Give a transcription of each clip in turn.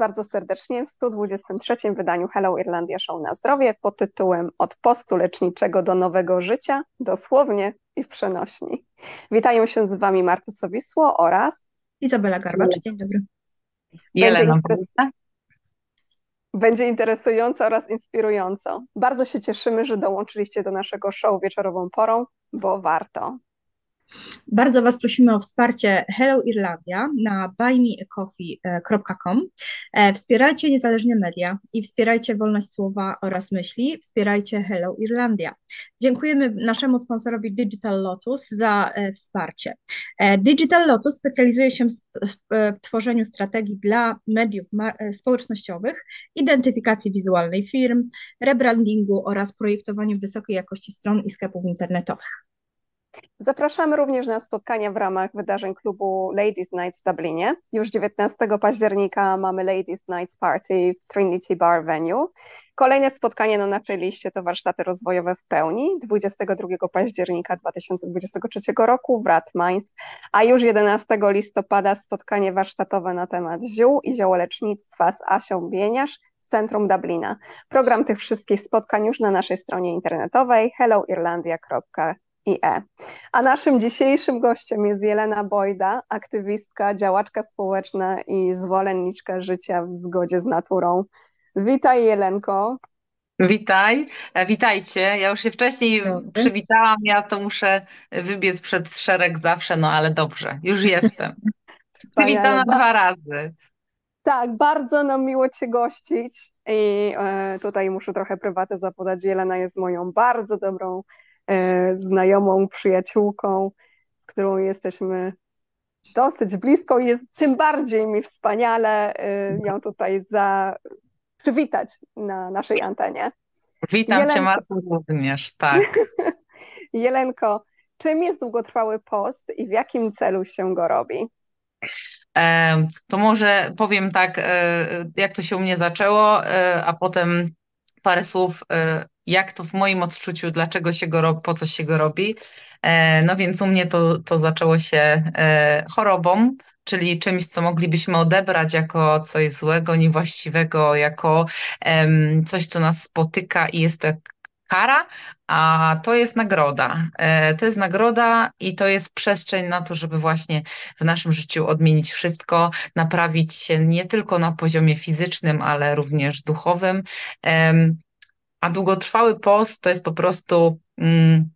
Bardzo serdecznie w 123 wydaniu Hello Irlandia Show na zdrowie pod tytułem Od postu leczniczego do nowego życia, dosłownie i w przenośni. Witają się z Wami Marta Sowisło oraz Izabela Garbacz. Dzień dobry. Jelena interes... Będzie interesująco oraz inspirująco. Bardzo się cieszymy, że dołączyliście do naszego show wieczorową porą, bo warto. Bardzo Was prosimy o wsparcie Hello Irlandia na buymeacoffee.com. E, wspierajcie niezależne media i wspierajcie wolność słowa oraz myśli. Wspierajcie Hello Irlandia. Dziękujemy naszemu sponsorowi Digital Lotus za e, wsparcie. E, Digital Lotus specjalizuje się w tworzeniu strategii dla mediów społecznościowych, identyfikacji wizualnej firm, rebrandingu oraz projektowaniu wysokiej jakości stron i sklepów internetowych. Zapraszamy również na spotkania w ramach wydarzeń klubu Ladies Night w Dublinie. Już 19 października mamy Ladies Night Party w Trinity Bar Venue. Kolejne spotkanie na naszej liście to warsztaty rozwojowe w pełni 22 października 2023 roku w Ratmines, a już 11 listopada spotkanie warsztatowe na temat ziół i ziołolecznictwa z Asią Bieniasz w centrum Dublina. Program tych wszystkich spotkań już na naszej stronie internetowej helloirlandia.com IE. A naszym dzisiejszym gościem jest Jelena Bojda, aktywistka, działaczka społeczna i zwolenniczka życia w zgodzie z naturą. Witaj Jelenko. Witaj, e, witajcie. Ja już się wcześniej przywitałam, ja to muszę wybiec przed szereg zawsze, no ale dobrze, już jestem. Przywitana dwa razy. Tak, bardzo nam miło Cię gościć i e, tutaj muszę trochę prywatę zapodać. Jelena jest moją bardzo dobrą E, znajomą, przyjaciółką, z którą jesteśmy dosyć blisko i jest tym bardziej mi wspaniale e, ją tutaj za przywitać na naszej antenie. Witam Jelenko... Cię Marta również, tak. Jelenko, czym jest długotrwały post i w jakim celu się go robi? E, to może powiem tak, jak to się u mnie zaczęło, a potem parę słów jak to w moim odczuciu, dlaczego się go robi, po co się go robi. E, no więc u mnie to, to zaczęło się e, chorobą, czyli czymś, co moglibyśmy odebrać jako coś złego, niewłaściwego, jako coś, co nas spotyka i jest to jak kara, a to jest nagroda. E, to jest nagroda i to jest przestrzeń na to, żeby właśnie w naszym życiu odmienić wszystko, naprawić się nie tylko na poziomie fizycznym, ale również duchowym. A długotrwały post to jest po prostu mm,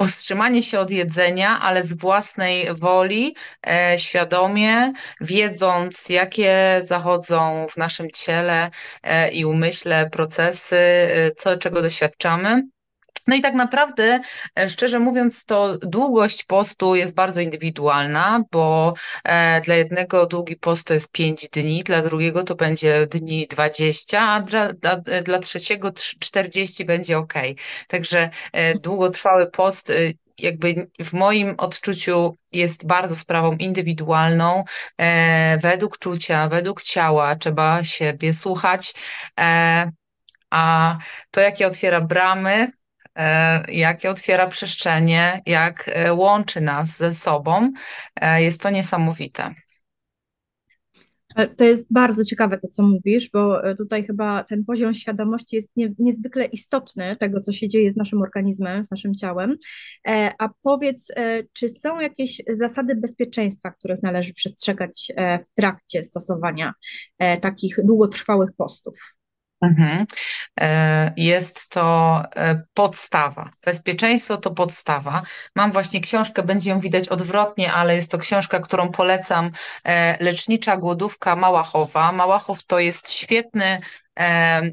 powstrzymanie się od jedzenia, ale z własnej woli, e, świadomie, wiedząc, jakie zachodzą w naszym ciele e, i umyśle procesy, e, co, czego doświadczamy no i tak naprawdę, e, szczerze mówiąc, to długość postu jest bardzo indywidualna, bo e, dla jednego długi post to jest 5 dni, dla drugiego to będzie dni 20, a dla, dla, dla trzeciego 40 będzie ok. Także e, długotrwały post jakby w moim odczuciu jest bardzo sprawą indywidualną, e, według czucia, według ciała, trzeba siebie słuchać, e, a to jakie otwiera bramy, E, jakie otwiera przestrzenie, jak e, łączy nas ze sobą. E, jest to niesamowite. To jest bardzo ciekawe to, co mówisz, bo tutaj chyba ten poziom świadomości jest nie, niezwykle istotny tego, co się dzieje z naszym organizmem, z naszym ciałem. A powiedz, czy są jakieś zasady bezpieczeństwa, których należy przestrzegać w trakcie stosowania takich długotrwałych postów? Mhm. E, jest to e, podstawa. Bezpieczeństwo to podstawa. Mam właśnie książkę, będzie ją widać odwrotnie, ale jest to książka, którą polecam. E, Lecznicza głodówka Małachowa. Małachow to jest świetny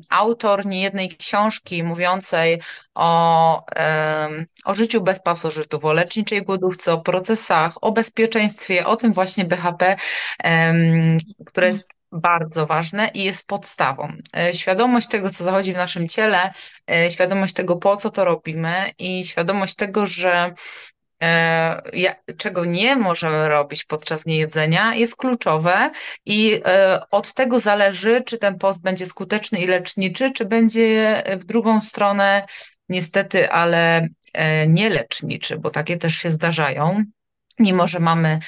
autor niejednej książki mówiącej o, o życiu bez pasożytów, o leczniczej głodówce, o procesach, o bezpieczeństwie, o tym właśnie BHP, które jest bardzo ważne i jest podstawą. E, świadomość tego, co zachodzi w naszym ciele, e, świadomość tego, po co to robimy i świadomość tego, że e, czego nie możemy robić podczas niejedzenia, jest kluczowe i od tego zależy, czy ten post będzie skuteczny i leczniczy, czy będzie w drugą stronę, niestety, ale nie leczniczy, bo takie też się zdarzają. Mimo, że mamy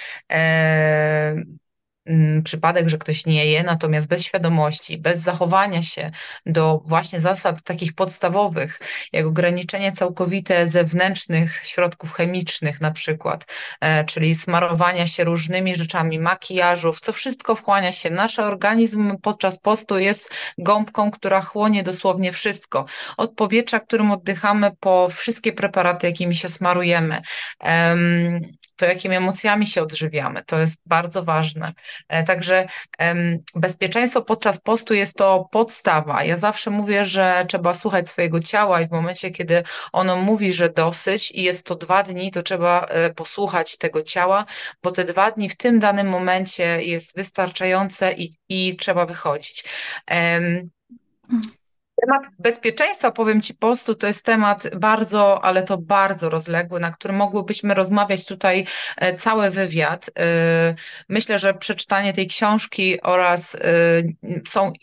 przypadek, że ktoś nie je, natomiast bez świadomości, bez zachowania się do właśnie zasad takich podstawowych, jak ograniczenie całkowite zewnętrznych środków chemicznych na przykład, e, czyli smarowania się różnymi rzeczami, makijażów, co wszystko wchłania się. Nasz organizm podczas postu jest gąbką, która chłonie dosłownie wszystko. Od powietrza, którym oddychamy, po wszystkie preparaty, jakimi się smarujemy to jakimi emocjami się odżywiamy. To jest bardzo ważne. E, także bezpieczeństwo podczas postu jest to podstawa. Ja zawsze mówię, że trzeba słuchać swojego ciała i w momencie, kiedy ono mówi, że dosyć i jest to dwa dni, to trzeba e, posłuchać tego ciała, bo te dwa dni w tym danym momencie jest wystarczające i, i trzeba wychodzić. Temat bezpieczeństwa, powiem Ci, postu to jest temat bardzo, ale to bardzo rozległy, na którym mogłybyśmy rozmawiać tutaj e, cały wywiad. E, myślę, że przeczytanie tej książki oraz e, są,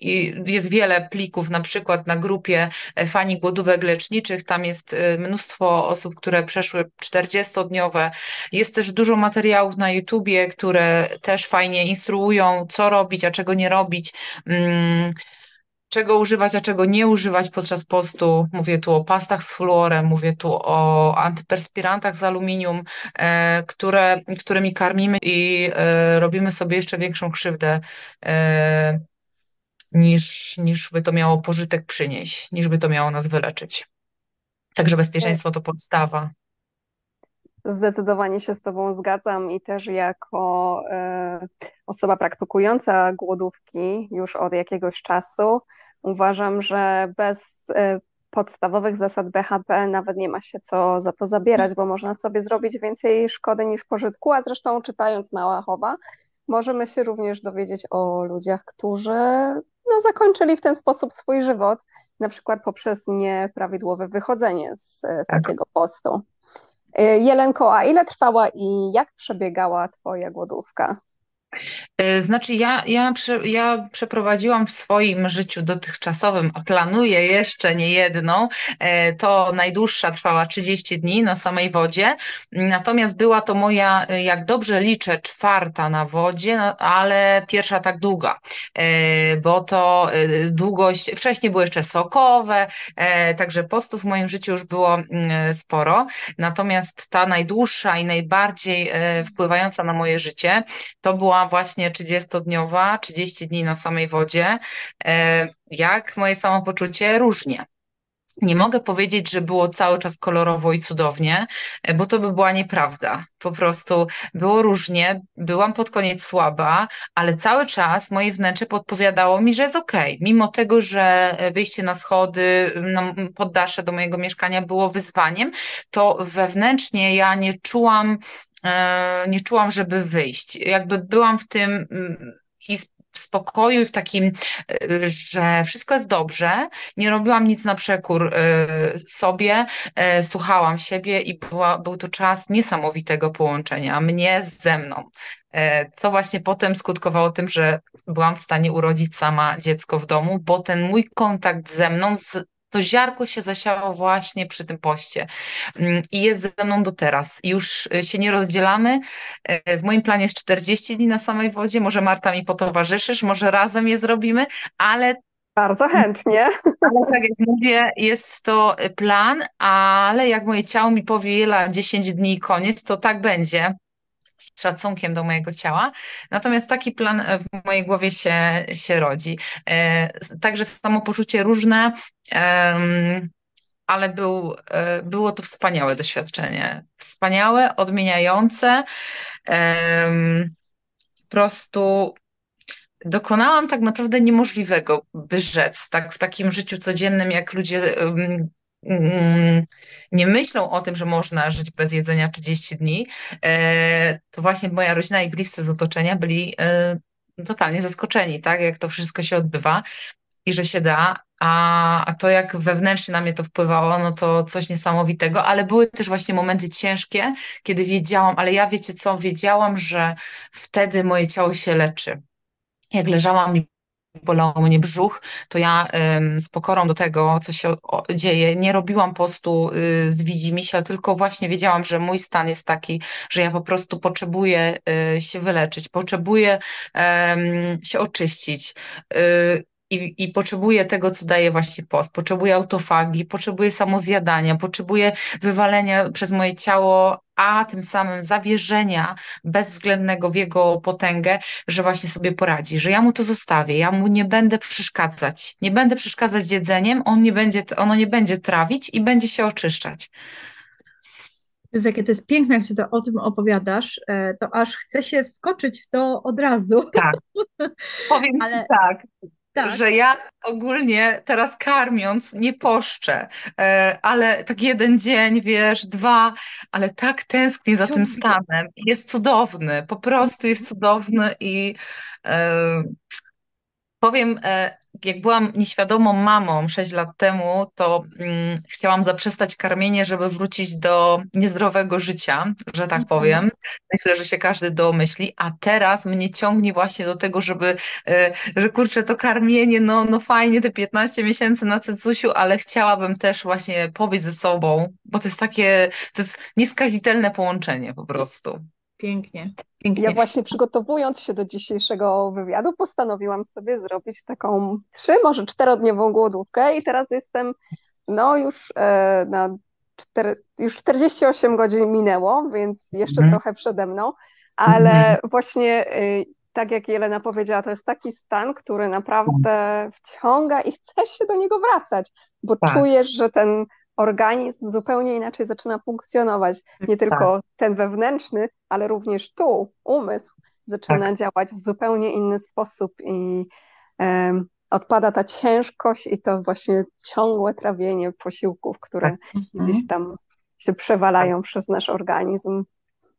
jest wiele plików, na przykład na grupie Fani Głodówek Leczniczych, tam jest mnóstwo osób, które przeszły 40-dniowe. Jest też dużo materiałów na YouTubie, które też fajnie instruują, co robić, a czego nie robić. Czego używać, a czego nie używać podczas postu. Mówię tu o pastach z fluorem, mówię tu o antyperspirantach z aluminium, e, które, którymi karmimy i e, robimy sobie jeszcze większą krzywdę e, niż, niż by to miało pożytek przynieść, niż by to miało nas wyleczyć. Także bezpieczeństwo to podstawa. Zdecydowanie się z Tobą zgadzam i też jako e, osoba praktykująca głodówki już od jakiegoś czasu uważam, że bez e, podstawowych zasad BHP nawet nie ma się co za to zabierać, bo można sobie zrobić więcej szkody niż pożytku, a zresztą czytając Małachowa możemy się również dowiedzieć o ludziach, którzy no, zakończyli w ten sposób swój żywot, na przykład poprzez nieprawidłowe wychodzenie z e, tak. takiego postu. Jelenko, a ile trwała i jak przebiegała Twoja głodówka? E, znaczy, ja, ja, ja przeprowadziłam w swoim życiu dotychczasowym, a planuję jeszcze nie jedną. E, to najdłuższa trwała 30 dni na samej wodzie. Natomiast była to moja, jak dobrze liczę, czwarta na wodzie, ale pierwsza tak długa, bo to długość, wcześniej były jeszcze sokowe, także postów w moim życiu już było mm, sporo. Natomiast ta najdłuższa i najbardziej wpływająca na moje życie to była właśnie 30-dniowa, 30 dni na samej wodzie. E, jak moje samopoczucie? Różnie. Nie mogę powiedzieć, że było cały czas kolorowo i cudownie, e, bo to by była nieprawda. Po prostu było różnie, byłam pod koniec słaba, ale cały czas moje wnętrze podpowiadało mi, że jest okej. Okay. Mimo tego, że wyjście na schody, na poddasze do mojego mieszkania było wyzwaniem, to wewnętrznie ja nie czułam E, nie czułam, żeby wyjść. Jakby byłam w tym mm, i spokoju w takim, e, że wszystko jest dobrze, nie robiłam nic na przekór e, sobie, słuchałam siebie i była, był to czas niesamowitego połączenia mnie ze mną. Co właśnie potem skutkowało tym, że byłam w stanie urodzić sama dziecko w domu, bo ten mój kontakt ze mną, z to ziarko się zasiało właśnie przy tym poście mm, i jest ze mną do teraz. Już y, się nie rozdzielamy. Y, w moim planie jest 40 dni na samej wodzie. Może Marta mi potowarzyszysz, może razem je zrobimy, ale bardzo chętnie. Ale tak jak mówię, jest to plan, ale jak moje ciało mi powie, Jela, 10 dni koniec, to tak będzie z szacunkiem do mojego ciała. Natomiast taki plan w mojej głowie się, się rodzi. E, także samopoczucie różne, ale był, e, było to wspaniałe doświadczenie. Wspaniałe, odmieniające. Po prostu dokonałam tak naprawdę niemożliwego, by rzec, tak w takim życiu codziennym, jak ludzie nie myślą o tym, że można żyć bez jedzenia 30 dni, e, to właśnie moja rodzina i bliscy z otoczenia byli e, totalnie zaskoczeni, tak, jak to wszystko się odbywa i że się da, a, a to jak wewnętrznie na mnie to wpływało, no to coś niesamowitego, ale były też właśnie momenty ciężkie, kiedy wiedziałam, ale ja wiecie co, wiedziałam, że wtedy moje ciało się leczy. Jak leżałam i bolał mnie brzuch, to ja z pokorą do tego, co się dzieje, nie robiłam postu y, z widzimisię, tylko właśnie wiedziałam, że mój stan jest taki, że ja po prostu potrzebuję y, się wyleczyć, potrzebuję się oczyścić. Y, i, i potrzebuję tego, co daje właśnie post. Potrzebuję autofagi, potrzebuję samozjadania, potrzebuję wywalenia przez moje ciało, a tym samym zawierzenia bezwzględnego w jego potęgę, że właśnie sobie poradzi, że ja mu to zostawię, ja mu nie będę przeszkadzać. Nie będę przeszkadzać jedzeniem, on nie będzie, ono nie będzie trawić i będzie się oczyszczać. Jest jakie to jest piękne, jak się to o tym opowiadasz, e, to aż chce się wskoczyć w to od razu. Tak. Powiem Ale... tak. Tak. że ja ogólnie teraz karmiąc nie poszczę, e, ale tak jeden dzień, wiesz, dwa, ale tak tęsknię za tym stanem. Jest cudowny, po prostu jest cudowny i e, powiem, e, jak byłam nieświadomą mamą 6 lat temu, to mm, chciałam zaprzestać karmienie, żeby wrócić do niezdrowego życia, że tak mhm. powiem. Myślę, że się każdy domyśli, a teraz mnie ciągnie właśnie do tego, żeby, y, że kurczę, to karmienie, no, no fajnie, te 15 miesięcy na cycusiu, ale chciałabym też właśnie pobyć ze sobą, bo to jest takie, to jest nieskazitelne połączenie po prostu. Pięknie, pięknie. Ja właśnie przygotowując się do dzisiejszego wywiadu, postanowiłam sobie zrobić taką trzy, może czterodniową głodówkę i teraz jestem, no już e, na cztery, już 48 godzin minęło, więc jeszcze mhm. trochę przede mną, ale mhm. właśnie e, tak jak Jelena powiedziała, to jest taki stan, który naprawdę wciąga i chce się do niego wracać, bo tak. czujesz, że ten organizm zupełnie inaczej zaczyna funkcjonować. Nie tylko tak. ten wewnętrzny, ale również tu, umysł zaczyna tak. działać w zupełnie inny sposób i um, odpada ta ciężkość i to właśnie ciągłe trawienie posiłków, które tak. gdzieś mhm. tam się przewalają tak. przez nasz organizm.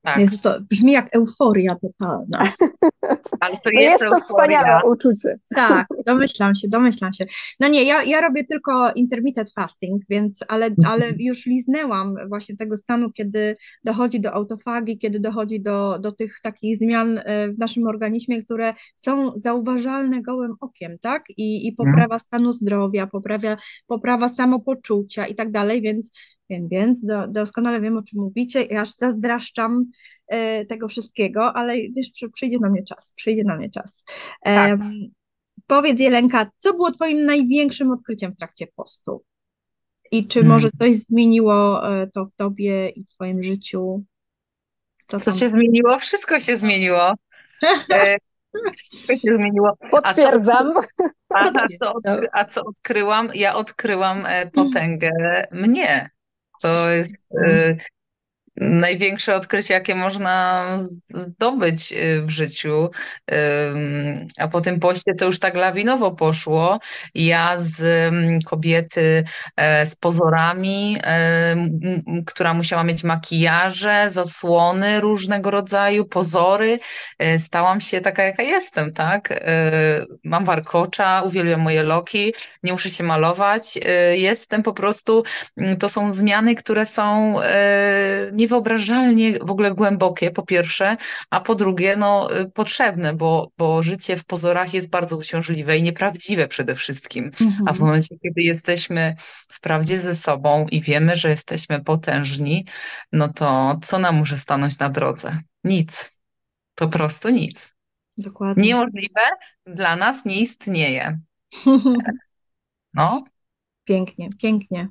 Tak. Więc to brzmi jak euforia totalna. Ale to jest, jest to wspaniałe uczucie. Tak, domyślam się, domyślam się. No nie, ja, ja robię tylko intermittent fasting, więc, ale, ale już liznęłam właśnie tego stanu, kiedy dochodzi do autofagi, kiedy dochodzi do, do tych takich zmian e, w naszym organizmie, które są zauważalne gołym okiem, tak? I, i poprawa stanu zdrowia, poprawia, poprawa samopoczucia i tak dalej, więc więc do, doskonale wiem, o czym mówicie i aż zazdraszczam e, tego wszystkiego, ale jeszcze przyjdzie na mnie czas, przyjdzie na mnie czas. Tak. powiedz Jelenka, co było Twoim największym odkryciem w trakcie postu? I czy hmm. może coś zmieniło e, to w Tobie i w Twoim życiu? Co, co się zmieniło? Wszystko się zmieniło. E, wszystko się zmieniło. Potwierdzam. A co, a, co odkry, a co odkryłam? Ja odkryłam potęgę mnie. To jest y, największe odkrycie, jakie można zdobyć y, w życiu. A po tym poście to już tak lawinowo poszło. Ja z kobiety e, z pozorami, która musiała mieć makijaże, zasłony różnego rodzaju, pozory, e, stałam się taka, jaka jestem, tak? E, mam warkocza, uwielbiam moje loki, nie muszę się malować. Jestem po prostu, to są zmiany, które są nie niewyobrażalnie w ogóle głębokie, po pierwsze, a po drugie, no, y, potrzebne, bo, bo życie w pozorach jest bardzo uciążliwe i nieprawdziwe przede wszystkim. Mhm. A w mhm. momencie, kiedy jesteśmy wprawdzie ze sobą i wiemy, że jesteśmy potężni, no to co nam może stanąć na drodze? Nic. Po prostu nic. Dokładnie. Niemożliwe dla nas nie istnieje. No. Pięknie, pięknie.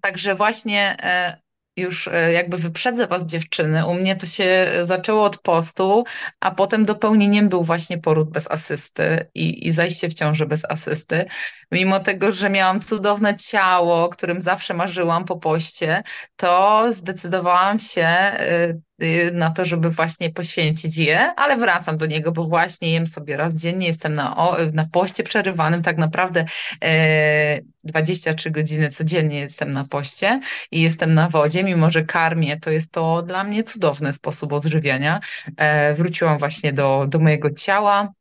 Także właśnie e, już e, jakby wyprzedzę was dziewczyny. U mnie to się zaczęło od postu, a potem dopełnieniem był właśnie poród bez asysty i, i zajście w ciąży bez asysty. Mimo tego, że miałam cudowne ciało, którym zawsze marzyłam po poście, to zdecydowałam się Y, na to, żeby właśnie poświęcić je, ale wracam do niego, bo właśnie jem sobie raz dziennie, jestem na, na poście przerywanym, tak naprawdę e, 23 godziny codziennie jestem na poście i jestem na wodzie, mimo że karmię, to jest to dla mnie cudowny sposób odżywiania. E, wróciłam właśnie do, do mojego ciała,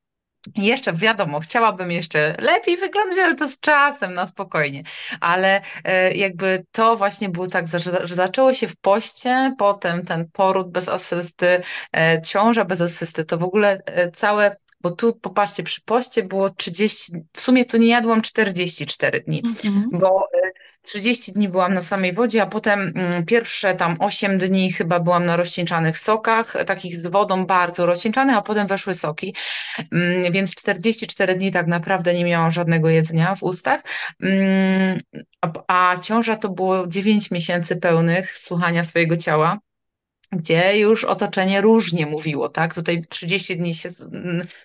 jeszcze wiadomo, chciałabym jeszcze lepiej wyglądać, ale to z czasem, na spokojnie. Ale e, jakby to właśnie było tak, że, zaczęło się w poście, potem ten poród bez asysty, e, ciąża bez asysty, to w ogóle e, całe bo tu popatrzcie, przy poście było 30, w sumie to nie jadłam 44 dni, Mhm. bo y, 30 dni byłam na samej wodzie, a potem mm, pierwsze tam 8 dni chyba byłam na rozcieńczanych sokach, takich z wodą bardzo rozcieńczanych, a potem weszły soki. Mm, Więc 44 dni tak naprawdę nie miałam żadnego jedzenia w ustach. Mm, A, a ciąża to było 9 miesięcy pełnych słuchania swojego ciała gdzie już otoczenie różnie mówiło, tak? Tutaj 30 dni się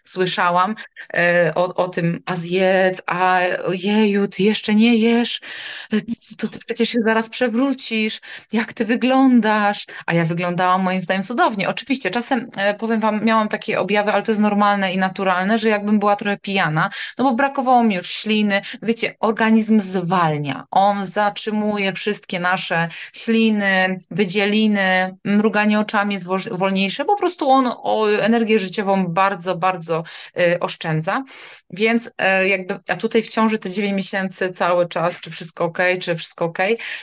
słyszałam e, o, o tym, a zjedz, a ojeju, ty jeszcze nie jesz, e, to ty przecież się zaraz przewrócisz, jak ty wyglądasz, a ja wyglądałam moim zdaniem cudownie. Oczywiście czasem, e, powiem wam, miałam takie objawy, ale to jest normalne i naturalne, że jakbym była trochę pijana, no bo brakowało mi już śliny, wiecie, organizm zwalnia, on zatrzymuje wszystkie nasze śliny, wydzieliny, mruganie oczami jest wolniejsze, po prostu on energię życiową bardzo, bardzo y, oszczędza, więc y, jakby, a tutaj w ciąży te 9 miesięcy cały czas, czy wszystko ok, czy wszystko ok,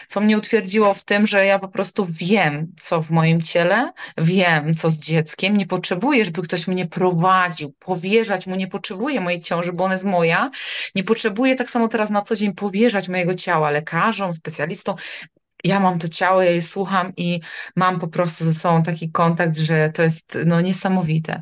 co mnie utwierdziło w tym, że ja po prostu wiem, co w moim ciele, wiem, co z dzieckiem, nie potrzebuję, żeby ktoś mnie prowadził, powierzać mu, nie potrzebuję mojej ciąży, bo ona jest moja, nie potrzebuję tak samo teraz na co dzień powierzać mojego ciała lekarzom, specjalistom, ja mam to ciało, ja je słucham i mam po prostu ze sobą taki kontakt, że to jest no, niesamowite.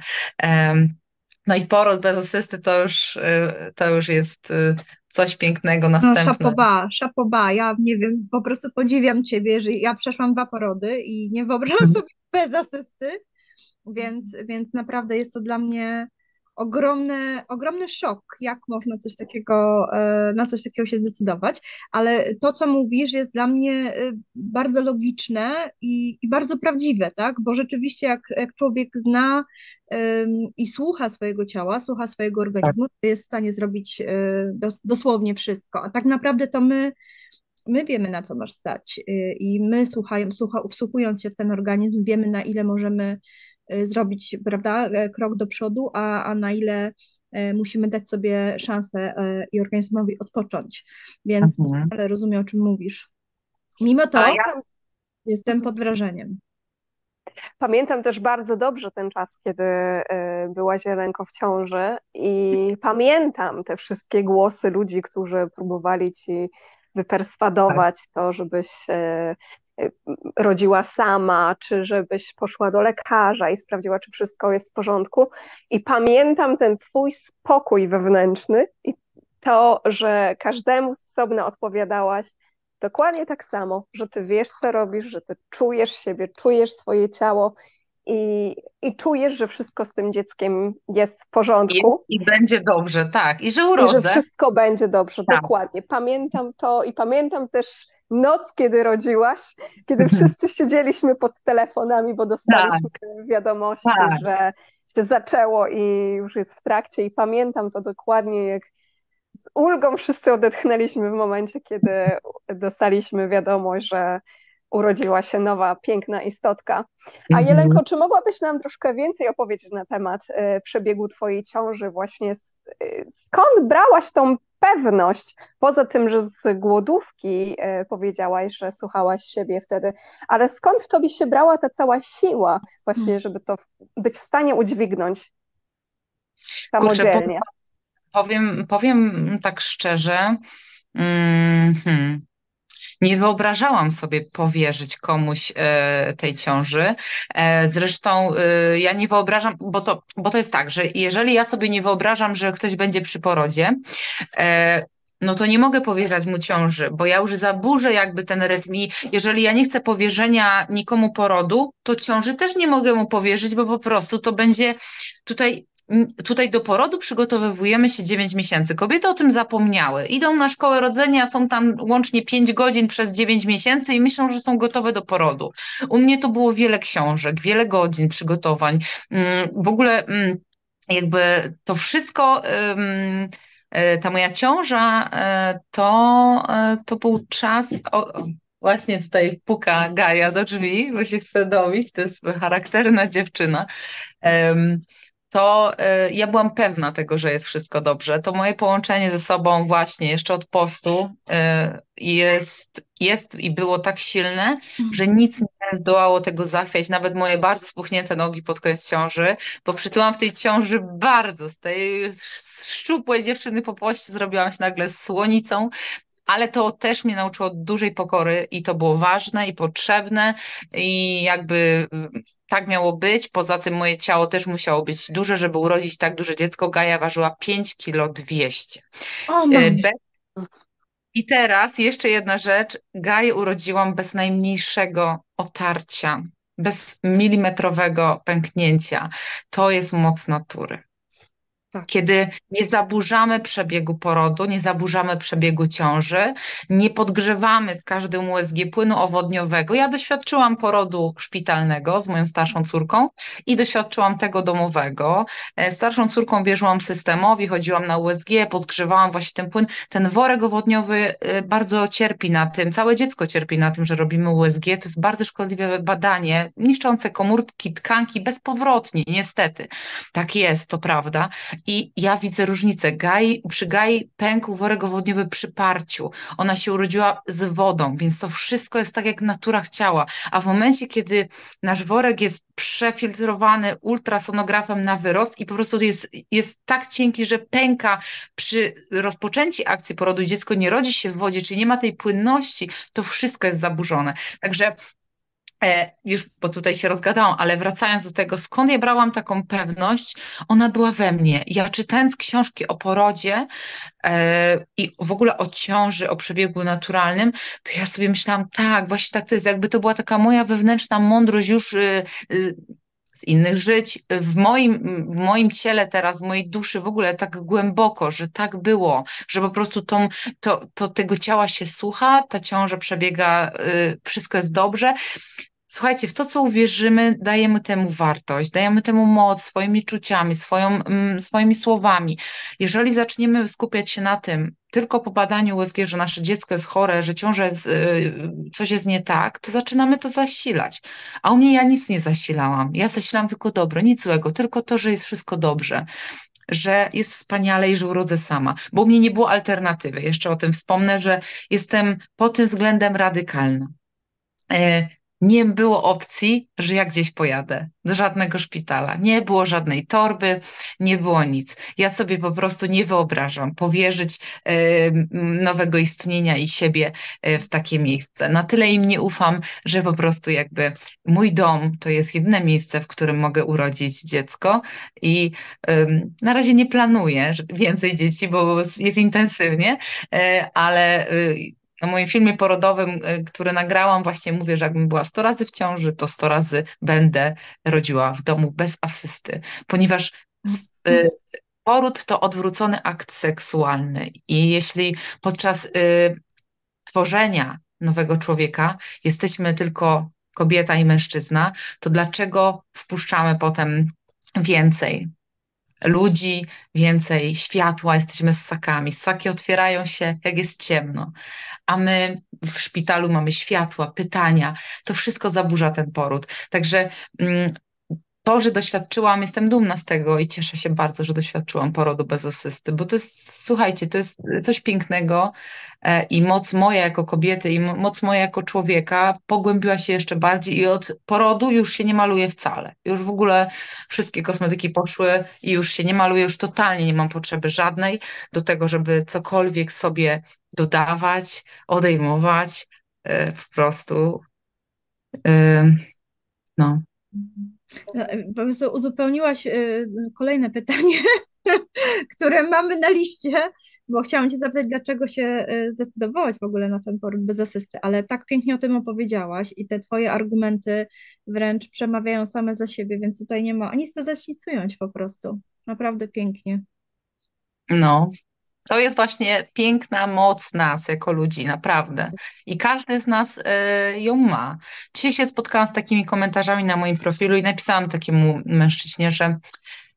No i poród bez asysty to już, y, to już jest y, coś pięknego, No, następne. szapoba, szapoba. Ja nie wiem, po prostu podziwiam ciebie, że ja przeszłam dwa porody i nie wyobrażam sobie bez asysty, więc, więc naprawdę jest to dla mnie ogromny, ogromny szok, jak można coś takiego, e, na coś takiego się zdecydować, ale to, co mówisz, jest dla mnie e, bardzo logiczne i, i bardzo prawdziwe, tak? Bo rzeczywiście jak, jak człowiek zna i słucha swojego ciała, słucha swojego organizmu, to jest w stanie zrobić e, dos, dosłownie wszystko, a tak naprawdę to my my wiemy, na co masz stać i my słuchają, słucha, wsłuchując się w ten organizm, wiemy, na ile możemy zrobić, prawda, e, krok do przodu, a, a na ile e, musimy dać sobie szansę e, i organizmowi odpocząć. Więc Mhm. ale rozumiem, o czym mówisz. Mimo to ja jestem pod wrażeniem. Pamiętam też bardzo dobrze ten czas, kiedy y, byłaś Jelenko w ciąży i pamiętam te wszystkie głosy ludzi, którzy próbowali ci wyperswadować to, żebyś y, y, rodziła sama, czy żebyś poszła do lekarza i sprawdziła, czy wszystko jest w porządku. I pamiętam ten twój spokój wewnętrzny i to, że każdemu z osobna odpowiadałaś dokładnie tak samo, że ty wiesz, co robisz, że ty czujesz siebie, czujesz swoje ciało i, i czujesz, że wszystko z tym dzieckiem jest w porządku i będzie dobrze, tak. I że i że urodzę. wszystko będzie dobrze. Tak. Dokładnie. Pamiętam to i pamiętam też noc, kiedy rodziłaś, kiedy wszyscy siedzieliśmy pod telefonami, bo dostaliśmy wiadomości, Tak. że się zaczęło i już jest w trakcie i pamiętam to dokładnie, jak z ulgą wszyscy odetchnęliśmy w momencie, kiedy dostaliśmy wiadomość, że urodziła się nowa, piękna istotka. A Mhm. Jelenko, czy mogłabyś nam troszkę więcej opowiedzieć na temat y, przebiegu twojej ciąży? Właśnie y, skąd brałaś tą pewność? Poza tym, że z głodówki y, powiedziałaś, że słuchałaś siebie wtedy, ale skąd w tobie się brała ta cała siła właśnie, żeby to być w stanie udźwignąć Kurczę, samodzielnie? Powiem, powiem tak szczerze, mm, hmm, nie wyobrażałam sobie powierzyć komuś e, tej ciąży. E, zresztą e, ja nie wyobrażam, bo to, bo to jest tak, że jeżeli ja sobie nie wyobrażam, że ktoś będzie przy porodzie, no to nie mogę powierzać mu ciąży, bo ja już zaburzę jakby ten rytm i jeżeli ja nie chcę powierzenia nikomu porodu, to ciąży też nie mogę mu powierzyć, bo po prostu to będzie tutaj Tutaj do porodu przygotowujemy się 9 miesięcy. Kobiety o tym zapomniały. Idą na szkołę rodzenia, są tam łącznie 5 godzin przez 9 miesięcy i myślą, że są gotowe do porodu. U mnie to było wiele książek, wiele godzin przygotowań. Mm, W ogóle mm, jakby to wszystko, e, ta moja ciąża, e, to, e, to był czas. O, właśnie tutaj puka Gaja do drzwi, bo się chce dobić. To jest charakterna dziewczyna. Em, to y, ja byłam pewna tego, że jest wszystko dobrze. To moje połączenie ze sobą właśnie jeszcze od postu y, jest, jest i było tak silne, że nic mnie zdołało tego zachwiać, nawet moje bardzo spuchnięte nogi pod koniec ciąży, bo przytyłam w tej ciąży bardzo, z tej szczupłej dziewczyny po poście zrobiłam się nagle słonicą, ale to też mnie nauczyło dużej pokory i to było ważne i potrzebne i jakby mm, tak miało być. Poza tym moje ciało też musiało być duże, żeby urodzić tak duże dziecko. Gaja ważyła 5 kg 200. O, mamy. Bez... I teraz jeszcze jedna rzecz. Gaję urodziłam bez najmniejszego otarcia, bez milimetrowego pęknięcia. To jest moc natury. Tak. Kiedy nie zaburzamy przebiegu porodu, nie zaburzamy przebiegu ciąży, nie podgrzewamy z każdym USG płynu owodniowego. Ja doświadczyłam porodu szpitalnego z moją starszą córką i doświadczyłam tego domowego. E, Starszą córką wierzyłam systemowi, chodziłam na USG, podgrzewałam właśnie ten płyn. Ten worek owodniowy e, bardzo cierpi na tym, całe dziecko cierpi na tym, że robimy USG. To jest bardzo szkodliwe badanie, niszczące komórki, tkanki bezpowrotnie, niestety. Tak jest, to prawda. I ja widzę różnicę. Gaj, przy Gai pękł worek owodniowy przy parciu. Ona się urodziła z wodą, więc to wszystko jest tak, jak natura chciała. A w momencie, kiedy nasz worek jest przefiltrowany ultrasonografem na wyrost i po prostu jest, jest tak cienki, że pęka przy rozpoczęciu akcji porodu i dziecko nie rodzi się w wodzie, czyli nie ma tej płynności, to wszystko jest zaburzone. Także już, bo tutaj się rozgadałam, ale wracając do tego, skąd ja brałam taką pewność, ona była we mnie. Ja czytając książki o porodzie e, i w ogóle o ciąży, o przebiegu naturalnym, to ja sobie myślałam, tak, właśnie tak to jest, jakby to była taka moja wewnętrzna mądrość już y, y, z innych żyć, w moim, w moim ciele teraz, w mojej duszy w ogóle tak głęboko, że tak było, że po prostu tą, to, to tego ciała się słucha, ta ciąża przebiega, y, wszystko jest dobrze. Słuchajcie, w to, co uwierzymy, dajemy temu wartość, dajemy temu moc swoimi czuciami, swoją, mm, swoimi słowami. Jeżeli zaczniemy skupiać się na tym, tylko po badaniu USG, że nasze dziecko jest chore, że ciąża jest, y, coś jest nie tak, to zaczynamy to zasilać. A u mnie ja nic nie zasilałam. Ja zasilałam tylko dobro, nic złego, tylko to, że jest wszystko dobrze że jest wspaniale i że urodzę sama, bo u mnie nie było alternatywy. Jeszcze o tym wspomnę, że jestem pod tym względem radykalna. Nie było opcji, że ja gdzieś pojadę do żadnego szpitala. Nie było żadnej torby, nie było nic. Ja sobie po prostu nie wyobrażam powierzyć e, nowego istnienia i siebie e, w takie miejsce. Na tyle im nie ufam, że po prostu jakby mój dom to jest jedyne miejsce, w którym mogę urodzić dziecko i em, na razie nie planuję więcej dzieci, bo jest intensywnie, e, ale y, na moim filmie porodowym, y, który nagrałam, właśnie mówię, że jakbym była 100 razy w ciąży, to 100 razy będę rodziła w domu bez asysty, ponieważ s- y, poród to odwrócony akt seksualny i jeśli podczas y, tworzenia nowego człowieka jesteśmy tylko kobieta i mężczyzna, to dlaczego wpuszczamy potem więcej ludzi, więcej światła, jesteśmy ssakami. Ssaki otwierają się, jak jest ciemno, a my w szpitalu mamy światła, pytania. To wszystko zaburza ten poród. Także mm, to, że doświadczyłam, jestem dumna z tego i cieszę się bardzo, że doświadczyłam porodu bez asysty, bo to jest, słuchajcie, to jest coś pięknego e, i moc moja jako kobiety i mo- moc moja jako człowieka pogłębiła się jeszcze bardziej i od porodu już się nie maluje wcale. Już w ogóle wszystkie kosmetyki poszły i już się nie maluję, już totalnie nie mam potrzeby żadnej do tego, żeby cokolwiek sobie dodawać, odejmować, e, po prostu. e, No. E, Po prostu uzupełniłaś e, kolejne pytanie, które mamy na liście, bo chciałam Cię zapytać, dlaczego się e, zdecydowałaś w ogóle na ten poród bez asysty, ale tak pięknie o tym opowiedziałaś i te Twoje argumenty wręcz przemawiają same za siebie, więc tutaj nie ma nic dodać, nic ująć po prostu. Naprawdę pięknie. No, to jest właśnie piękna moc nas jako ludzi, naprawdę. I każdy z nas y, ją ma. Dzisiaj się spotkałam z takimi komentarzami na moim profilu i napisałam takiemu mężczyźnie, że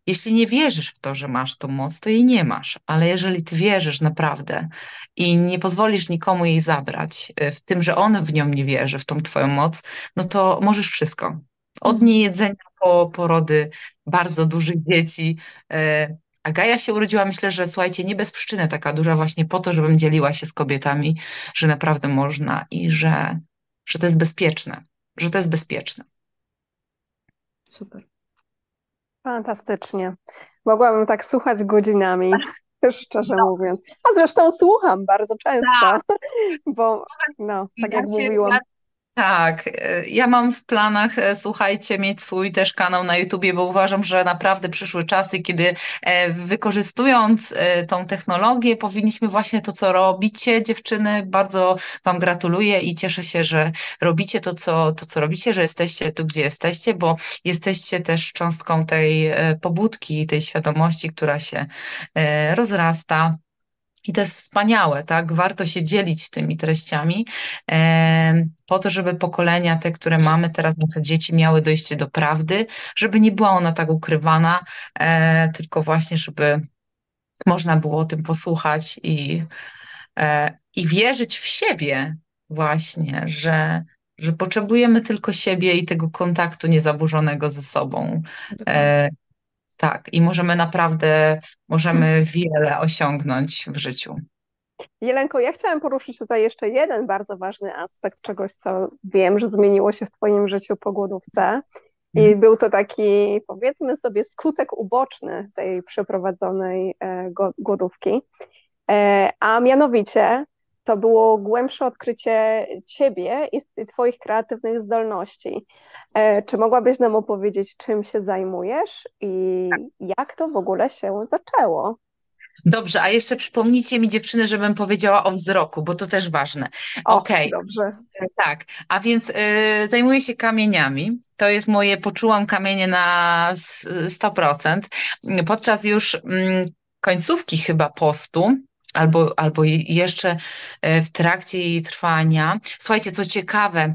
jeśli nie wierzysz w to, że masz tą moc, to jej nie masz. Ale jeżeli ty wierzysz naprawdę i nie pozwolisz nikomu jej zabrać, y, w tym, że on w nią nie wierzy, w tą twoją moc, no to możesz wszystko. Od Mhm. niejedzenia po porody bardzo dużych dzieci. A Gaja się urodziła, myślę, że słuchajcie, nie bez przyczyny taka duża właśnie po to, żebym dzieliła się z kobietami, że naprawdę można i że, że to jest bezpieczne. że to jest bezpieczne. Super. Fantastycznie. Mogłabym tak słuchać godzinami, szczerze mówiąc. A zresztą słucham bardzo często, Tak. bo no, tak jak Ja się- mówiłam, Tak, e, ja mam w planach, e, słuchajcie, mieć swój też kanał na YouTubie, bo uważam, że naprawdę przyszły czasy, kiedy e, wykorzystując tą technologię, powinniśmy właśnie to, co robicie, dziewczyny. Bardzo Wam gratuluję i cieszę się, że robicie to, co, to, co robicie, że jesteście tu, gdzie jesteście, bo jesteście też cząstką tej pobudki, tej świadomości, która się rozrasta. I to jest wspaniałe, tak? Warto się dzielić tymi treściami, em, po to, żeby pokolenia, te, które mamy teraz, nasze dzieci, miały dojście do prawdy, żeby nie była ona tak ukrywana, e, tylko właśnie, żeby można było o tym posłuchać i, e, i wierzyć w siebie, właśnie, że, że potrzebujemy tylko siebie i tego kontaktu niezaburzonego ze sobą. Tak, i możemy naprawdę, możemy wiele osiągnąć w życiu. Jelenko, ja chciałam poruszyć tutaj jeszcze jeden bardzo ważny aspekt czegoś, co wiem, że zmieniło się w Twoim życiu po głodówce. I Mhm. był to taki, powiedzmy sobie, skutek uboczny tej przeprowadzonej e, głodówki. E, A mianowicie to było głębsze odkrycie Ciebie i Twoich kreatywnych zdolności. E, Czy mogłabyś nam opowiedzieć, czym się zajmujesz i jak to w ogóle się zaczęło? Dobrze, a jeszcze przypomnijcie mi, dziewczyny, żebym powiedziała o wzroku, bo to też ważne. Okej, dobrze. tak. A więc y, zajmuję się kamieniami. To jest moje, poczułam kamienie na s- 100%. Podczas już mm, końcówki chyba postu, albo, albo jeszcze y, w trakcie jej trwania. Słuchajcie, co ciekawe,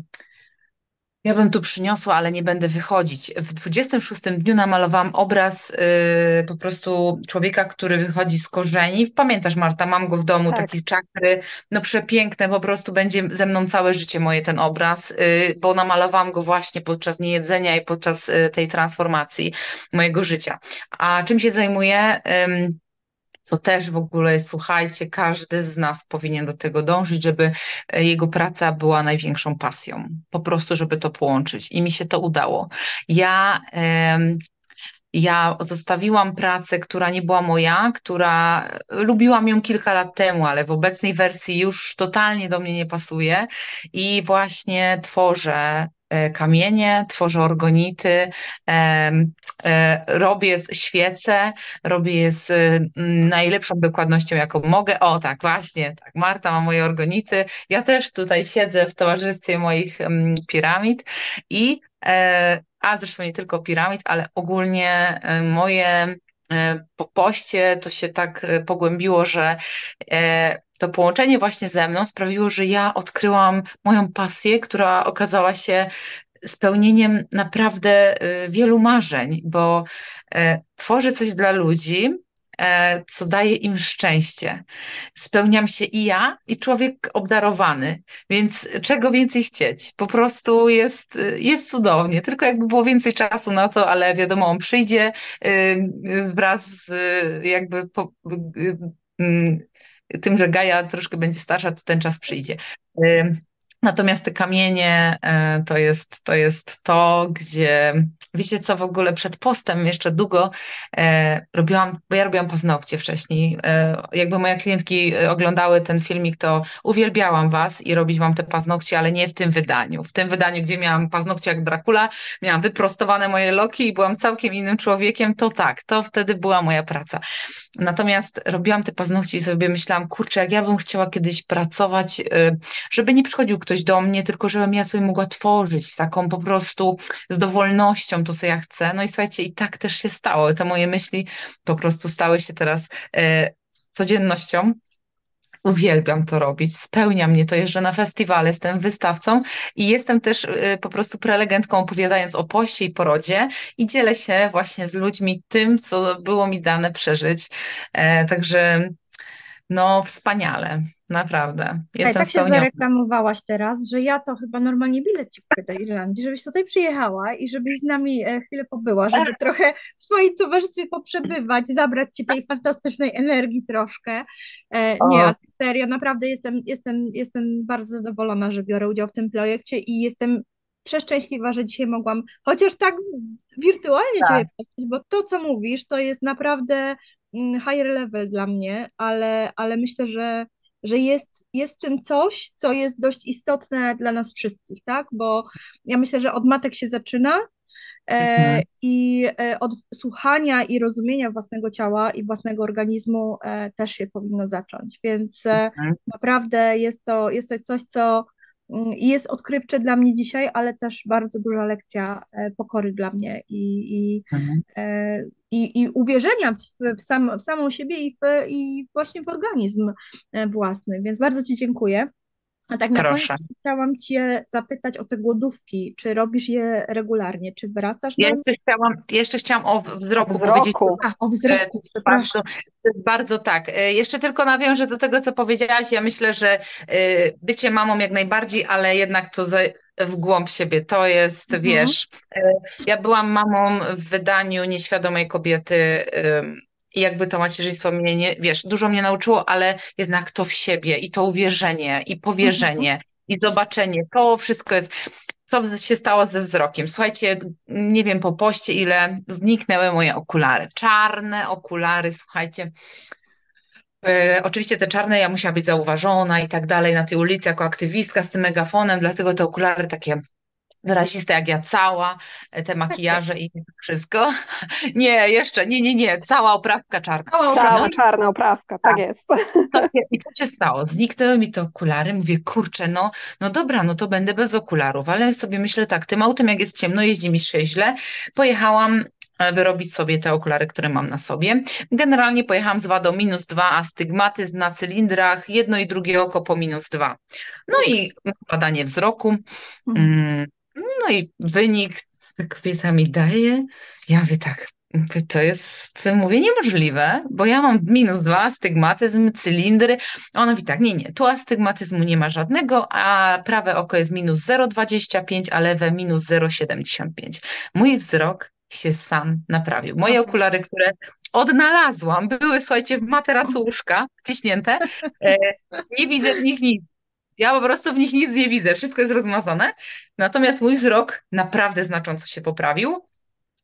ja bym tu przyniosła, ale nie będę wychodzić. W 26 dniu namalowałam obraz y, po prostu człowieka, który wychodzi z korzeni. Pamiętasz, Marta, mam go w domu, Tak. taki czakry, no przepiękne, po prostu będzie ze mną całe życie moje ten obraz, y, bo namalowałam go właśnie podczas niejedzenia i podczas y, tej transformacji mojego życia. A czym się zajmuję? Ym, co też w ogóle jest, słuchajcie, każdy z nas powinien do tego dążyć, żeby e, jego praca była największą pasją. Po prostu, żeby to połączyć. I mi się to udało. Ja, ja zostawiłam pracę, która nie była moja, która lubiłam ją kilka lat temu, ale w obecnej wersji już totalnie do mnie nie pasuje. I właśnie tworzę e, kamienie, tworzę organity, e, robię świece, robię je z y, najlepszą dokładnością, jaką mogę. O, tak, właśnie, tak. Marta ma moje organity. Ja też tutaj siedzę w towarzystwie moich mm, piramid i, e, a zresztą nie tylko piramid, ale ogólnie e, moje e, po poście to się tak e, pogłębiło, że e, to połączenie właśnie ze mną sprawiło, że ja odkryłam moją pasję, która okazała się spełnieniem naprawdę wielu marzeń, bo e, tworzę coś dla ludzi, e, co daje im szczęście. Spełniam się i ja, i człowiek obdarowany, więc czego więcej chcieć? Po prostu jest, y, jest cudownie, tylko jakby było więcej czasu na to, ale wiadomo, on przyjdzie y, wraz z y, jakby po, y, y, tym, że Gaja troszkę będzie starsza, to ten czas przyjdzie. Natomiast te kamienie e, to jest, to jest to, gdzie wiecie co w ogóle przed postem jeszcze długo e, robiłam, bo ja robiłam paznokcie wcześniej. E, jakby moje klientki e, oglądały ten filmik, to uwielbiałam was i robić wam te paznokcie, ale nie w tym wydaniu. W tym wydaniu, gdzie miałam paznokcie jak Dracula, miałam wyprostowane moje loki i byłam całkiem innym człowiekiem, to tak, to wtedy była moja praca. Natomiast robiłam te paznokcie i sobie myślałam, kurczę, jak ja bym chciała kiedyś pracować, y, żeby nie przychodził ktoś do mnie, tylko żebym ja sobie mogła tworzyć taką po prostu z dowolnością to, co ja chcę. No i słuchajcie, i tak też się stało. Te moje myśli po prostu stały się teraz y, codziennością. Uwielbiam to robić, spełnia mnie to, jeżdżę na festiwale, jestem wystawcą i jestem też y, po prostu prelegentką opowiadając o poście i porodzie i dzielę się właśnie z ludźmi tym, co było mi dane przeżyć. E, także no wspaniale, naprawdę. Ej, Jestem tak się spełniona. zareklamowałaś teraz, że ja to chyba normalnie bilet ci kupię do Irlandii, żebyś tutaj przyjechała i żebyś z nami e, chwilę pobyła, żeby trochę w twoim towarzystwie poprzebywać, zabrać ci tej fantastycznej energii troszkę. E, nie, ale serio, naprawdę jestem, jestem, jestem bardzo zadowolona, że biorę udział w tym projekcie i jestem przeszczęśliwa, że dzisiaj mogłam chociaż tak wirtualnie Tak. Ciebie poznać, bo to, co mówisz, to jest naprawdę higher level dla mnie, ale, ale myślę, że, że jest, jest w tym coś, co jest dość istotne dla nas wszystkich, tak? Bo ja myślę, że od matek się zaczyna, E, Mhm. I e, od słuchania i rozumienia własnego ciała i własnego organizmu e, też się powinno zacząć. Więc e, Mhm. naprawdę jest to, jest to coś, co mm, jest odkrywcze dla mnie dzisiaj, ale też bardzo duża lekcja e, pokory dla mnie i, i, Mhm. e, i, i uwierzenia w, w, sam, w samą siebie i, w, i właśnie w organizm e, własny. Więc bardzo Ci dziękuję. A tak na Proszę. koniec chciałam Cię zapytać o te głodówki. Czy robisz je regularnie? Czy wracasz Ja do jeszcze chciałam, jeszcze chciałam o wzroku O powiedzieć. wzroku. A, o E, wzroku, przepraszam. Bardzo, bardzo tak. E, Jeszcze tylko nawiążę do tego, co powiedziałaś. Ja myślę, że e, bycie mamą jak najbardziej, ale jednak to za, w głąb siebie. To jest, Mhm. wiesz, e, ja byłam mamą w wydaniu nieświadomej kobiety. I jakby to macierzyństwo mnie nie, wiesz, dużo mnie nauczyło, ale jednak to w siebie i to uwierzenie i powierzenie i zobaczenie, to wszystko jest, co się stało ze wzrokiem. Słuchajcie, nie wiem po poście ile zniknęły moje okulary. Czarne okulary, słuchajcie. E, oczywiście te czarne, ja musiałam być zauważona i tak dalej na tej ulicy jako aktywistka z tym megafonem, dlatego te okulary takie wyraziste jak ja cała, e, te makijaże i wszystko. Nie, jeszcze, nie, nie, nie, cała oprawka czarna. Cała No czarna oprawka, tak jest. Słuchajcie, I co się stało? Zniknęły mi te okulary. Mówię, kurczę, no, no dobra, no to będę bez okularów. Ale sobie myślę tak, tym autem jak jest ciemno, jeździ mi się źle. Pojechałam e, wyrobić sobie te okulary, które mam na sobie. Generalnie pojechałam z wadą minus dwa, astygmatyzm na cylindrach, jedno i drugie oko po minus dwa. No i badanie wzroku. Mm, No i wynik, kobieta mi daje. Ja mówię tak, to jest, mówię, niemożliwe, bo ja mam minus dwa, astygmatyzm, cylindry. Ona mówi tak, nie, nie, tu astygmatyzmu nie ma żadnego, a prawe oko jest minus 0,25, a lewe minus 0,75. Mój wzrok się sam naprawił. Moje okulary, które odnalazłam, były, słuchajcie, w materacu łóżka wciśnięte. E, nie widzę w nich nic. Ja po prostu w nich nic nie widzę, wszystko jest rozmazane. Natomiast mój wzrok naprawdę znacząco się poprawił,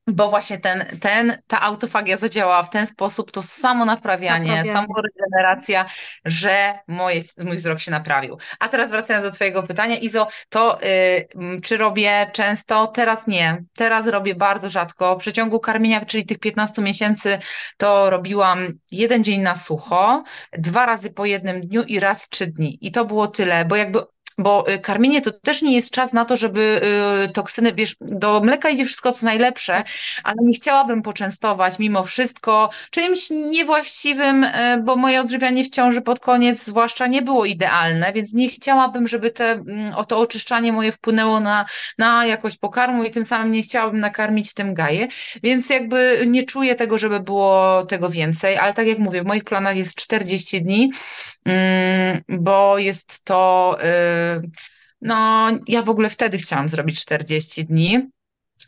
bo właśnie ten, ten, ta autofagia zadziałała w ten sposób, to samo naprawianie, samo regeneracja, że moje, mój wzrok się naprawił. A teraz wracając do Twojego pytania, Izo, to y, czy robię często? Teraz nie. Teraz robię bardzo rzadko. W przeciągu karmienia, czyli tych 15 miesięcy, to robiłam jeden dzień na sucho, dwa razy po jednym dniu i raz trzy dni. I to było tyle, bo jakby bo y, karmienie to też nie jest czas na to, żeby y, toksyny, wiesz, do mleka idzie wszystko co najlepsze, ale nie chciałabym poczęstować mimo wszystko czymś niewłaściwym, y, bo moje odżywianie w ciąży pod koniec zwłaszcza nie było idealne, więc nie chciałabym, żeby te, mm, o to oczyszczanie moje wpłynęło na, na jakość pokarmu i tym samym nie chciałabym nakarmić tym gaję, więc jakby nie czuję tego, żeby było tego więcej, ale tak jak mówię, w moich planach jest 40 dni, mm, bo jest to, no ja w ogóle wtedy chciałam zrobić 40 dni,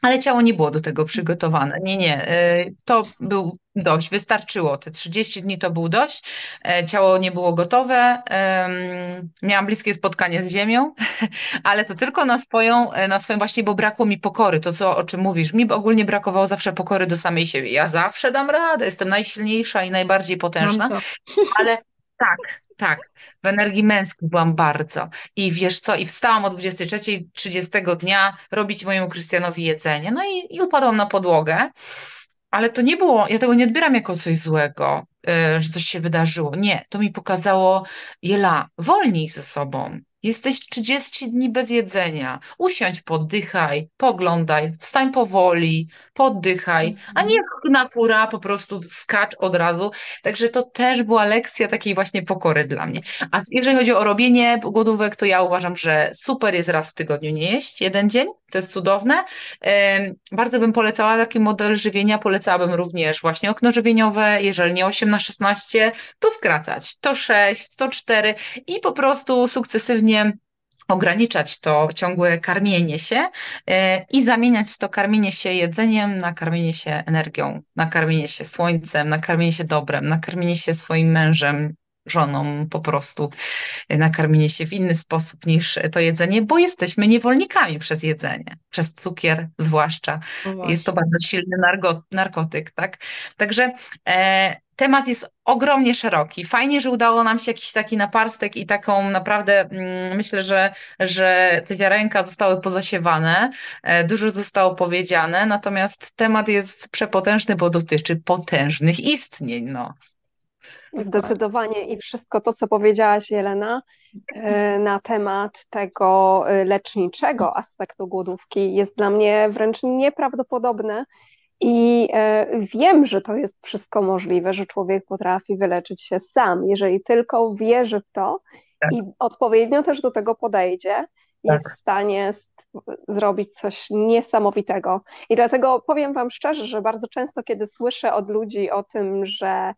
ale ciało nie było do tego przygotowane. Nie, nie, y, to był dość, wystarczyło. Te 30 dni to był dość. E, Ciało nie było gotowe. Miałam bliskie spotkanie z ziemią, ale to tylko na swoją, e, na swoją właśnie, bo brakło mi pokory, to co, o czym mówisz. Mi ogólnie brakowało zawsze pokory do samej siebie. Ja zawsze dam radę, jestem najsilniejsza i najbardziej potężna, to. ale tak, tak, w energii męskiej byłam bardzo. I wiesz co, i wstałam o 23, 30 dnia robić mojemu Krystianowi jedzenie. No i, i upadłam na podłogę. Ale to nie było, ja tego nie odbieram jako coś złego, y, że coś się wydarzyło. Nie, to mi pokazało, Jela, wolnij ze sobą. Jesteś 30 dni bez jedzenia. Usiądź, poddychaj, poglądaj, wstań powoli, poddychaj, a nie na fura po prostu skacz od razu. Także to też była lekcja takiej właśnie pokory dla mnie. A jeżeli chodzi o robienie głodówek, to ja uważam, że super jest raz w tygodniu nie jeść, jeden dzień, to jest cudowne. Bardzo bym polecała taki model żywienia, polecałabym również właśnie okno żywieniowe, jeżeli nie 8 na 16, to skracać, to 6, to 4 i po prostu sukcesywnie ograniczać to ciągłe karmienie się e, i zamieniać to karmienie się jedzeniem na karmienie się energią, na karmienie się słońcem, na karmienie się dobrem, na karmienie się swoim mężem, żonom po prostu nakarmienie się w inny sposób niż to jedzenie, bo jesteśmy niewolnikami przez jedzenie, przez cukier zwłaszcza. Jest to bardzo silny narkotyk, tak? Także e, temat jest ogromnie szeroki. Fajnie, że udało nam się jakiś taki naparstek i taką naprawdę, mm, myślę, że, że te ziarenka zostały pozasiewane, e, dużo zostało powiedziane, natomiast temat jest przepotężny, bo dotyczy potężnych istnień. No. Zdecydowanie i wszystko to, co powiedziałaś, Jelena, e, na temat tego e, leczniczego aspektu głodówki jest dla mnie wręcz nieprawdopodobne. I e, wiem, że to jest wszystko możliwe, że człowiek potrafi wyleczyć się sam, jeżeli tylko wierzy w to tak. i odpowiednio też do tego podejdzie, tak. jest w stanie zrobić coś niesamowitego. I dlatego powiem Wam szczerze, że bardzo często, kiedy słyszę od ludzi o tym, że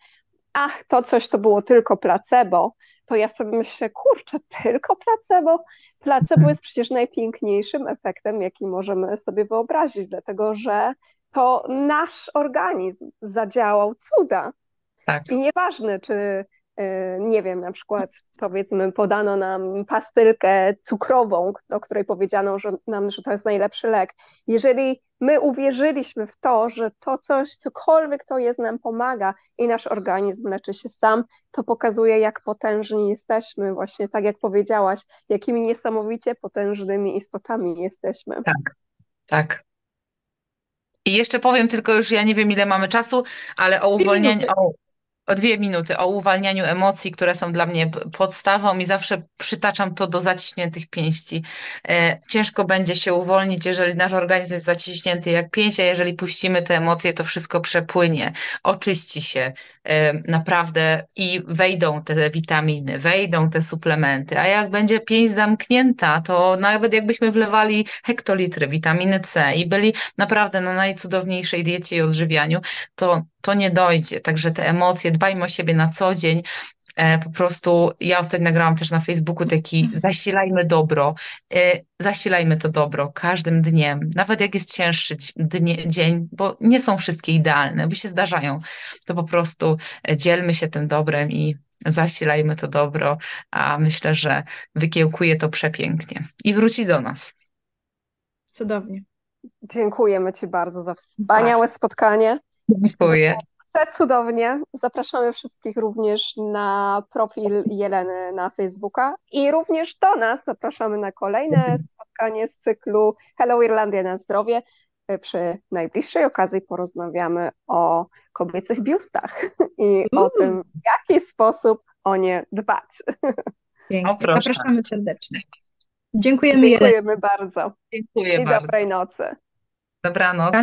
ach, to coś to było tylko placebo, to ja sobie myślę, kurczę, tylko placebo? Placebo mhm. jest przecież najpiękniejszym efektem, jaki możemy sobie wyobrazić, dlatego że to nasz organizm zadziałał cuda. Tak. I nieważne, czy y, nie wiem, na przykład powiedzmy podano nam pastylkę cukrową, o której powiedziano że nam, że to jest najlepszy lek. Jeżeli my uwierzyliśmy w to, że to coś, cokolwiek to jest, nam pomaga i nasz organizm leczy się sam, to pokazuje, jak potężni jesteśmy, właśnie tak jak powiedziałaś, jakimi niesamowicie potężnymi istotami jesteśmy. Tak, tak. I jeszcze powiem tylko już, ja nie wiem ile mamy czasu, ale o uwolnieniu, o, o dwie minuty, o uwalnianiu emocji, które są dla mnie podstawą i zawsze przytaczam to do zaciśniętych pięści. E, ciężko będzie się uwolnić, jeżeli nasz organizm jest zaciśnięty jak pięść, a jeżeli puścimy te emocje, to wszystko przepłynie, oczyści się e, naprawdę i wejdą te witaminy, wejdą te suplementy, a jak będzie pięść zamknięta, to nawet jakbyśmy wlewali hektolitry witaminy C i byli naprawdę na najcudowniejszej diecie i odżywianiu, to to nie dojdzie. Także te emocje, dbajmy o siebie na co dzień. E, po prostu ja ostatnio nagrałam też na Facebooku taki mhm. zasilajmy dobro, e, zasilajmy to dobro każdym dniem, nawet jak jest cięższy dnie, dzień, bo nie są wszystkie idealne, bo się zdarzają, to po prostu e, dzielmy się tym dobrem i zasilajmy to dobro, a myślę, że wykiełkuje to przepięknie i wróci do nas. Cudownie. Dziękujemy Ci bardzo za wspaniałe spotkanie. Dziękuję. Cudownie. Zapraszamy wszystkich również na profil Jeleny na Facebooka i również do nas zapraszamy na kolejne spotkanie z cyklu Hello Irlandia na zdrowie. Przy najbliższej okazji porozmawiamy o kobiecych biustach i o tym, w jaki sposób o nie dbać. Pięknie. Zapraszamy serdecznie. Dziękujemy, Dziękujemy bardzo. Dziękuję I bardzo. dobrej nocy. Dobranoc.